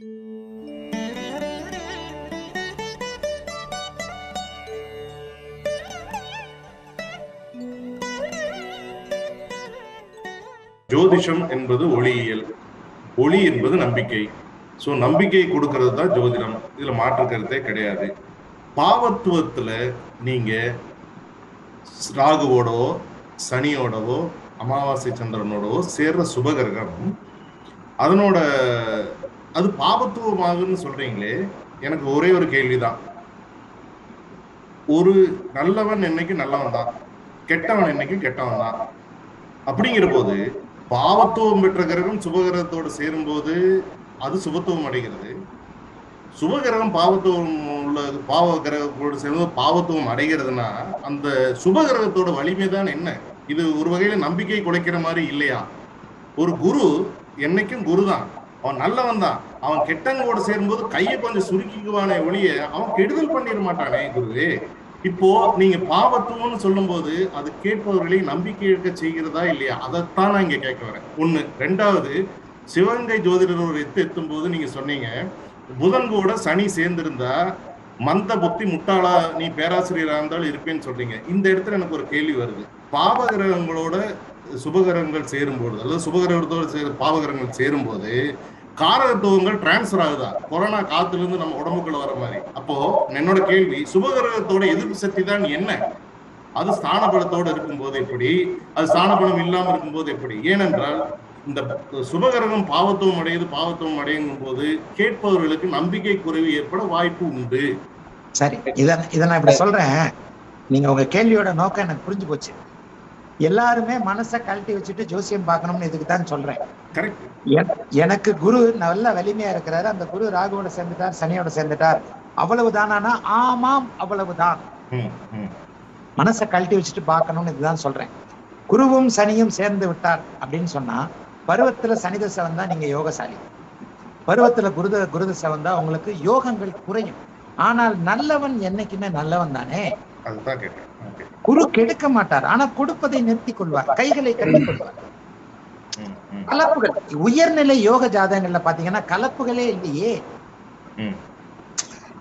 ஜோதிஷம் என்பது ஒளியியல். ஒளி என்பது நம்பிக்கை. ஸோ நம்பிக்கை கொடுக்கறது தான் ஜோதிடம். இதுல மாற்று கருத்தே கிடையாது. பாவத்துவத்துல நீங்க ராகுவோடவோ சனியோடவோ அமாவாசை சந்திரனோடவோ சேர்ற சுபகிரகம் அதனோட அது பாபத்துவமாகுன்னு சொல்றீங்களே எனக்கு ஒரே ஒரு கேள்விதான். ஒரு நல்லவன் என்னைக்கு நல்லவன் தான் கெட்டவன் என்னைக்கு கெட்டவன் தான். அப்படிங்கிற போது பாவத்துவம் பெற்ற கிரகம் சுபகிரகத்தோடு சேரும்போது அது சுபத்துவம் அடைகிறது. சுபகிரகம் பாவத்துவம் உள்ள பாவ கிரகத்தோடு சேரும்போது பாவத்துவம் அடைகிறதுனா அந்த சுபகிரகத்தோட வலிமை தான் என்ன? இது ஒரு வகையில நம்பிக்கை குலைக்கிற மாதிரி இல்லையா? ஒரு குரு என்னைக்கும் குரு தான் அவன் நல்லவன் தான். அவன் கெட்டவங்களோட சேரும்போது கையை கொஞ்சம் சுருக்கிக்குவானே ஒழிய அவன் கெடுதல் பண்ணிட மாட்டானே குருவே. இப்போ நீங்க பாவத்துவம்னு சொல்லும்போது அது கேட்பவர்களை நம்பிக்கை இழக்க செய்கிறதா இல்லையா? அதைத்தான் நான் இங்க கேட்க வரேன். ஒண்ணு. ரெண்டாவது சிவகங்கை ஜோதிடர் ஒரு எத்து எத்தும் போது நீங்க சொன்னீங்க புதன் கூட சனி சேர்ந்திருந்தா மந்த புத்தி முட்டாளா நீ பேராசிரியரா இருந்தாலும் இருப்பேன்னு சொல்றீங்க. இந்த இடத்துல எனக்கு ஒரு கேள்வி வருது. பாவகிரகங்களோட சுபகிரகங்கள் சேரும்போது அல்லது சுபகிரகத்தோட சேர பாவகிரகங்கள் சேரும்போது காரகத்துவங்கள் டிரான்ஸ்ஃபர் ஆகுதா? கொரோனா காத்துல இருந்து நம்ம உடம்புக்குள்ள வர மாதிரி. அப்போ என்னோட கேள்வி சுபகிரகத்தோட எதிர்ப்பு சக்தி தான் என்ன? அது ஸ்தானபலத்தோட இருக்கும்போது எப்படி? அது ஸ்தானபலம் இல்லாம இருக்கும்போது எப்படி? ஏனென்றால் இந்த சுபகிரகம் பாவத்துவம் அடையுது பாவத்துவம் அடையும் போது கேட்பவர்களுக்கு நம்பிக்கை குறைவு ஏற்பட வாய்ப்பு உண்டு. சரி இத இத நான் இப்படி சொல்றேன். நீங்க உங்க கேள்வியோட நோக்கம் எனக்கு புரிஞ்சு போச்சு. எல்லாருமே மனசை கழட்டி வச்சுட்டு ஜோசியம் பார்க்கணும்னு இதுக்கு தான் சொல்றேன். எனக்கு குரு நல்ல வலிமையா இருக்கிறாரு. அந்த குரு ராகுவோட சேர்ந்துட்டார் சனியோட சேர்ந்துட்டார். அவ்வளவுதானா ஆமாம் அவ்வளவுதான். மனசை கழட்டி வச்சுட்டு பார்க்கணும்னு இதுதான் சொல்றேன். குருவும் சனியும் சேர்ந்து விட்டார் அப்படின்னு சொன்னா பருவத்துல சனி தசை வந்தா நீங்க யோகசாலி. பருவத்துல குருத குருதசை வந்தா உங்களுக்கு யோகங்கள் குறையும். ஆனால் நல்லவன் என்னைக்குமே நல்லவன் தானே? குரு கெடுக்க மாட்டார். ஆனா கொடுப்பதை நிறுத்திக் கொள்வார். கைகளை கட்டிக் கொள்வார். கலப்புகள். உயர்நிலை யோக ஜாதகங்கள்ல பாத்தீங்கன்னா கலப்புகளே இல்லையே.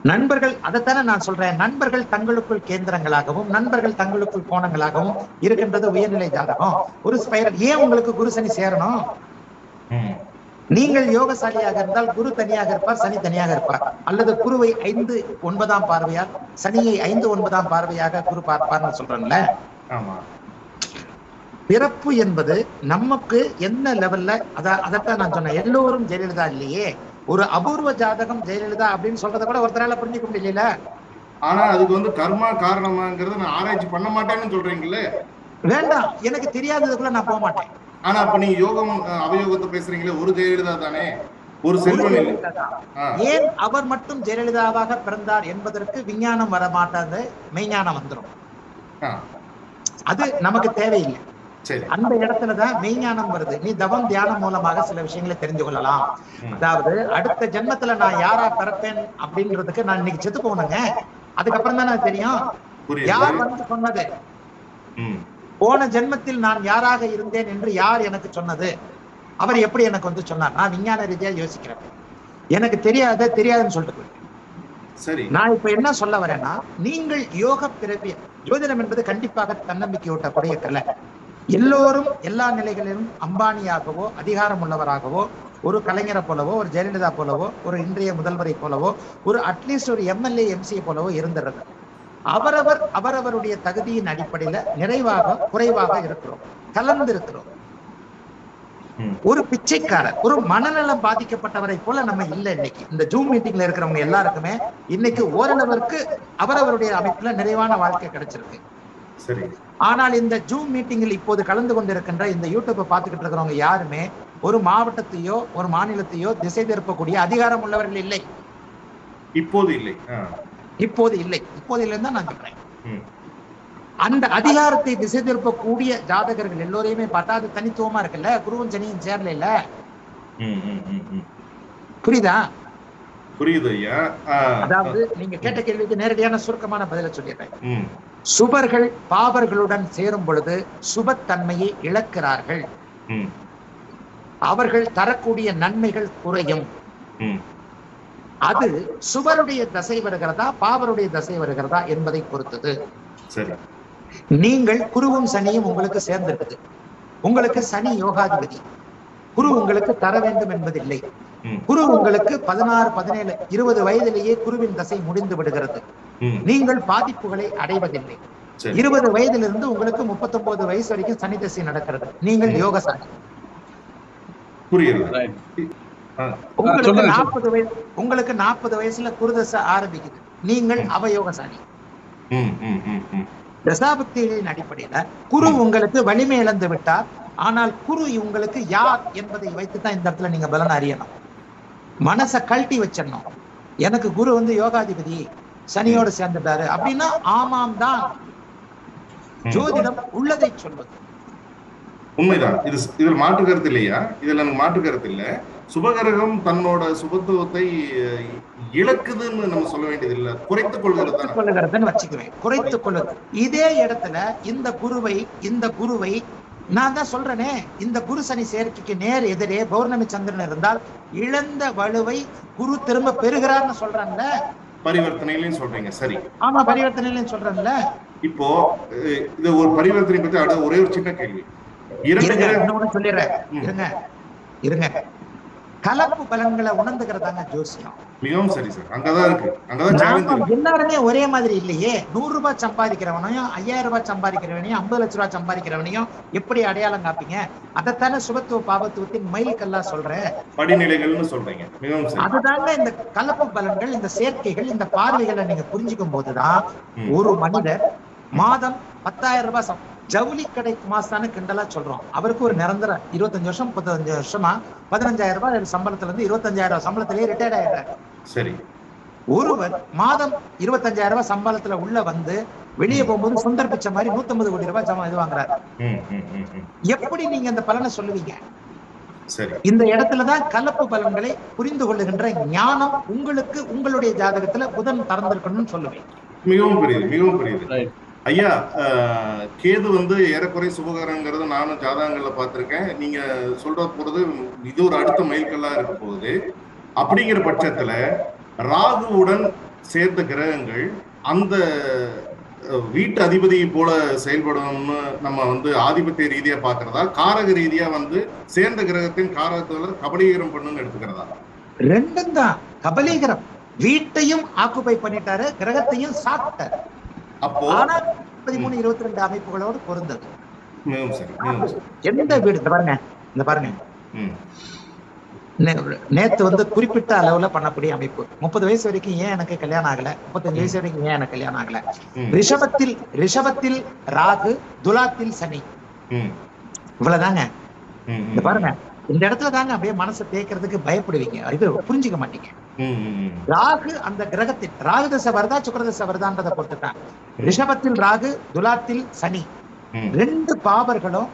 நண்பர்கள் அதைத்தானே நான் சொல்றேன். நண்பர்கள் தங்களுக்குள் கேந்திரங்களாகவும் நண்பர்கள் தங்களுக்குள் கோணங்களாகவும் இருக்கின்றது உயர்நிலை ஜாதகம். ஒரு ஸ்பைரல் ஏன் உங்களுக்கு குரு சனி சேரணும். நீங்கள் யோகசாலியாக இருந்தால் குரு தனியாக இருப்பார் சனி தனியாக இருப்பார். அல்லது குருவை ஐந்து ஒன்பதாம் பார்வையால் சனியை ஐந்து ஒன்பதாம் பார்வையாக குரு பார்ப்பார்னு சொல்றேன்ல. பிறப்பு என்பது நமக்கு என்ன லெவல்ல அத அதைத்தான் நான் சொன்னேன். எல்லோரும் ஜெயலலிதா இல்லையே. ஒரு அபூர்வ ஜாதகம் ஜெயலலிதா அப்படின்னு சொல்றத கூட ஒருத்தரால புரிஞ்சுக்க முடியல ஆனா அதுக்கு வந்து கர்மா காரணமாங்கிறத நான் ஆராய்ச்சி பண்ண மாட்டேன்னு சொல்றீங்களே. வேண்டாம். எனக்கு தெரியாததுக்குள்ள நான் போக மாட்டேன். ஆனா அப்ப நீங்க யோகம் அவயோகத்தை பேசுறீங்களே. ஒரு ஜெயலலிதா தானே. ஒரு செல்வன் ஏன் அவர் மட்டும் ஜெயலலிதாவாக பிறந்தார் என்பதற்கு விஞ்ஞானம் வர மாட்டாது மெய்ஞானம் வந்துடும் அது நமக்கு தேவையில்லை. அந்த இடத்துலதான் மெய்ஞானம் வருது. நீ தவம் தியானம் மூலமாக சில விஷயங்களை தெரிந்து கொள்ளலாம். அதாவது அடுத்த ஜென்மத்துல நான் யாரா பிறப்பேன் அப்படின்றதுக்கு நான் இன்னைக்கு செத்து போனேங்க அதுக்கப்புறம் தான் தெரியும். யார் வந்து சொன்னது? போன ஜென்மத்தில் நான் யாராக இருந்தேன் என்று யார் எனக்கு சொன்னது? அவர் எப்படி எனக்கு வந்து சொன்னார்? நான் விஞ்ஞான ரீதியா யோசிக்கிறேன். எனக்கு தெரியாத தெரியாதுன்னு சொல்லிட்டு. சரி. நான் இப்ப என்ன சொல்ல வரேன்னா நீங்கள் யோக பிறவி ஜோதிடம் என்பது கண்டிப்பாக தன்னம்பிக்கை ஊட்டக்கூடிய கலை எல்லோரும் எல்லா நிலைகளிலும் அம்பானியாகவோ அதிகாரம் உள்ளவராகவோ ஒரு கலைஞரை போலவோ ஒரு ஜெயலலிதா போலவோ ஒரு இன்றைய முதல்வரை போலவோ ஒரு அட்லீஸ்ட் ஒரு எம்எல்ஏ எம்சிஏ போலவோ இருந்துறது அவரவர் அவரவருடைய தகுதியின் அடிப்படையில நிறைவாக குறைவாக இருக்கிறோம். கலந்து இருக்கிறோம். ஒரு பிச்சைக்காரர் ஒரு மனநலம் பாதிக்கப்பட்டவரை போல நம்ம இல்ல இன்னைக்கு. இந்த ஜூம் மீட்டிங்ல இருக்கிறவங்க எல்லாருக்குமே இன்னைக்கு ஓரளவிற்கு அவரவருடைய அமைப்புல நிறைவான வாழ்க்கை கிடைச்சிருக்கு. சரி ஆனால் இந்த ஜூம் மீட்டிங்கில் இப்போது கலந்து கொண்டிருக்கின்ற இந்த யூடியூப்பை பார்த்துக்கிட்டு இருக்கிறவங்க யாருமே ஒரு மாவட்டத்தையோ ஒரு மாநிலத்தையோ திசை திருப்பக்கூடிய அதிகாரம் உள்ளவர்கள் இல்லை. இப்போது இல்லை. இப்போது இல்லை. இப்போது இல்லைன்னு தான் நான் சொல்றேன். அந்த அதிகாரத்தை திசை திருப்பக்கூடிய ஜாதகர்கள் எல்லோரையுமே பார்த்தா அது தனித்துவமா இருக்குல்ல? குருவும் சனியும் சேரல இல்ல. புரியுதா? புரியுது அதாவது நீங்க கேட்ட கேள்விக்கு நேரடியான சுருக்கமான பதில சொல்லிடுறேன். சுபர்கள் பாவர்களுடன் சேரும் பொழுது சுபத்தன்மையை இழக்கிறார்கள். அவர்கள் தரக்கூடிய நன்மைகள் குறையும். அது சுவருடைய தசை வருகிறதா பாவருடைய தசை வருகிறதா என்பதை பொறுத்தது. சரி. நீங்கள் குருவும் சனியும் உங்களுக்கு சேர்ந்திருக்குது. உங்களுக்கு சனி யோகாதிபதி. குரு உங்களுக்கு தர வேண்டும் என்பதில்லை. குரு உங்களுக்கு பதினாறு பதினேழு இருபது வயதிலேயே குருவின் தசை முடிந்து விடுகிறது. நீங்கள் பாதிப்புகளை அடைவதில்லை. இருபது வயதிலிருந்து உங்களுக்கு முப்பத்தொன்பது வயசு வரைக்கும் சனி தசை நடக்கிறது. நீங்கள் யோக புரியுது. உங்களுக்கு. நாற்பது வயசு உங்களுக்கு நாற்பது வயசுல குருதசை ஆரம்பிக்குது. நீங்கள் அவயோக சனி ம் ம் ம் ம். தசாபக்திகளின் அடிப்படையில குரு உங்களுக்கு வலிமை இழந்து விட்டார். ஆனால் குரு உங்களுக்கு யார் என்பதை வைத்து தான் இந்த இடத்துல நீங்க பலன் அறியணும். மனசை கழட்டி வச்சிடணும். எனக்கு குரு வந்து யோகாதிபதி. சனியோடு சேர்ந்துட்டாரு. அப்படின்னா ஆமாம் தான். ஜோதிடம் உள்ளதை சொல்வது. உண்மைதான். இது இதில் மாற்று கருத்து இல்லையா? இதுல எனக்கு மாற்று கருத்து இல்ல. சுபகிரகம் தன்னோட சுபத்துவத்தை இழக்குதுன்னு நம்ம சொல்ல வேண்டியது இல்ல. குறைத்துக் கொள்கிறது கொள்ளுகிறதுன்னு வச்சுக்குவேன். குறைத்துக் கொள்ளுது இதே இடத்துல இந்த குருவை இந்த குருவை நான் தான் சொல்றேனே இந்த குரு சனி சேர்க்கைக்கு நேர் எதிரே பௌர்ணமி சந்திரன் இருந்தால் இழந்த வலுவை குரு திரும்ப பெறுகிறார்னு சொல்றேன்ல. பரிவர்த்தனையிலையும் சொல்றீங்க சரி. ஆமா பரிவர்த்தனையிலும் சொல்றேன்ல. இப்போ இது ஒரு பரிவர்த்தனை பத்தி அடுத்த ஒரே ஒரு சின்ன கேள்வி. இரண்டு சொல்லிடுறேன். இருங்க இருங்க. கலப்பு பலன்களை உணர்ந்துக்கிறதாங்க ஜோசியம். மிகவும் சரி சார். அங்கதான் இருக்கு. அங்கதான் எல்லாருமே ஒரே மாதிரி இல்லையே. நூறு ரூபாய் சம்பாதிக்கிறவனையும் ஐயாயிரம் ரூபாய் சம்பாதிக்கிறவனையும் ஐம்பது லட்ச ரூபாய் சம்பாதிக்கிறவனையும் எப்படி அடையாளம் காப்பீங்க? அதைத்தானே சுபத்துவ பாபத்துவத்தின் மைல்கல்லா சொல்றேன். படிநிலைகள்னு சொல்றீங்க. மிகவும் அதுதாங்க இந்த கலப்பு பலன்கள் இந்த சேர்க்கைகள் இந்த பார்வைகளை நீங்க புரிஞ்சுக்கும் போதுதான். ஒரு மனிதர் மாதம் பத்தாயிரம் ரூபாய் ஜவுளி கடை மாசான்னு கிண்டலா சொல்றோம். அவருக்கு ஒரு நிரந்தர இருபத்தஞ்சு வருஷம் முப்பத்தஞ்சு வருஷமா? பதினஞ்சாயிரம் ரூபாய் சம்பளத்துல இருந்து இருபத்தஞ்சாயிரம் ரூபாய் சம்பளத்திலேயே ரிட்டையர்ட் ஆயிடுறாரு. சரி. ஒருவர் மாதம் இருபத்தஞ்சாயிரம் ரூபாய் சம்பளத்துல உள்ள வந்து வெளியே போகும்போது சுந்தர் பிச்சை மாதிரி 150 கோடி ரூபாய் சம்பளம் இது வாங்குறாரு. ம் ம் ம் ம். எப்படி நீங்க அந்த பலனை சொல்லுவீங்க? சரி. இந்த இடத்துலதான் கலப்பு பலன்களை புரிந்து கொள்ளுகின்ற ஞானம் உங்களுக்கு உங்களுடைய ஜாதகத்துல புதன் திறந்திருக்கணும்னு சொல்லுவேன். மிகவும் புரியுது மிகவும் புரியுது. Right. ஐயா கேது வந்து ஏறக்குறை சுபகாரங்கிறது நானும் ஜாதகங்கள்ல பாத்திருக்கேன் நீங்க சொல்ற போறது இது ஒரு அடுத்த மைல்கல்லா இருக்க போகுது. அப்படிங்கிற பட்சத்துல ராகுவுடன் சேர்ந்த கிரகங்கள் அந்த வீட்டு அதிபதியை போல செயல்படும்னு நம்ம வந்து ஆதிபத்திய ரீதியா பாக்குறதா காரக ரீதியா வந்து சேர்ந்த கிரகத்தின் காரகத்துல கபலீகரம் பண்ணுன்னு எடுத்துக்கிறதா? ரெண்டும் தான். கபலீகரம். வீட்டையும் ஆக்குபை பண்ணிட்டாரு கிரகத்தையும் சாப்பிட்டாரு. அப்போ பதிமூணு இருபத்தி ரெண்டு அமைப்புகளோடு பொருந்தது. மிகவும் சரி எந்த வீடு? இந்த பாருங்க இந்த பாருங்க. நேத்து வந்து குறிப்பிட்ட அளவுல பண்ணக்கூடிய அமைப்பு. முப்பது வயசு வரைக்கும் ஏன் எனக்கு கல்யாணம் ஆகல? முப்பத்தஞ்சு வயசு வரைக்கும் ஏன் எனக்கு கல்யாணம் ஆகல? ரிஷபத்தில் ரிஷபத்தில் ராகு துலாத்தில் சனி. இவ்வளவுதாங்க. இந்த பாருங்க. இந்த இடத்துல தாங்க அப்படியே மனசை தேய்க்கிறதுக்கு பயப்படுவீங்க. இது புரிஞ்சுக்க மாட்டீங்க. ராகு அந்த கிரகத்தில் ராகு தசை வருதா சுக்கிர தசை வருதான்றதை பொறுத்துட்டான் ரிஷபத்தில் ராகு துலாத்தில் சனி. ரெண்டு பாவர்களும்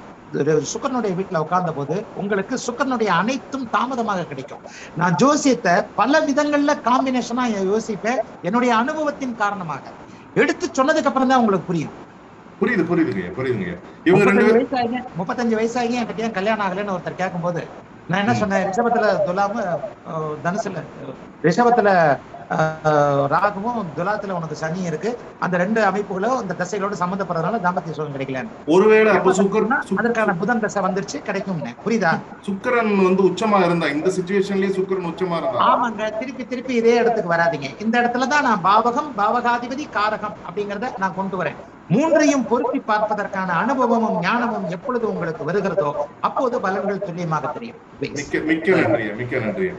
ஒரு சுக்கரனுடைய வீட்டுல உட்கார்ந்த போது உங்களுக்கு சுக்கரனுடைய அனைத்தும் தாமதமாக கிடைக்கும். நான் ஜோசியத்தை பல விதங்கள்ல காம்பினேஷனா யோசிப்பேன். என்னுடைய அனுபவத்தின் காரணமாக. எடுத்து சொன்னதுக்கு அப்புறம் தான் உங்களுக்கு புரியும். புரியுது புரியுதுங்க புரியுதுங்க. இவங்க ரெண்டு முப்பத்தஞ்சு பேரும் வயசாகி முப்பத்தஞ்சு வயசாகி என்கிட்ட ஏன் கல்யாணம் ஆகலைன்னு ஒருத்தர் கேட்கும்போது நான் என்ன. சொன்னேன் ரிஷபத்துல துலாம தனுசுல ரிஷபத்துல ராகுவும் துலாத்துல உனக்கு சனி இருக்கு. அந்த ரெண்டு அமைப்புகளும் அந்த தசைகளோட சம்மந்தப்படுறதுனால தாம்பத்திய சுகம் கிடைக்கல ஒருவேளை அப்ப சுக்கர் சுக்- அதற்கான புதன் தசை வந்துருச்சு கிடைக்கும் புரியுதா? சுக்கிரன் வந்து உச்சமா இருந்தா இந்த சுச்சுவேஷன்லயே சுக்கிரன் உச்சமா இருந்தா? ஆமாங்க திருப்பி திருப்பி இதே இடத்துக்கு வராதீங்க. இந்த இடத்துல தான் நான் பாவகம் பாவகாதிபதி காரகம் அப்படிங்கறத நான் கொண்டு வரேன். மூன்றையும் பொருத்தி பார்ப்பதற்கான அனுபவமும் ஞானமும் எப்பொழுது உங்களுக்கு வருகிறதோ அப்போது பலன்கள் துல்லியமாக தெரியும். மிக்க மிக்க நன்றி மிக்க நன்றி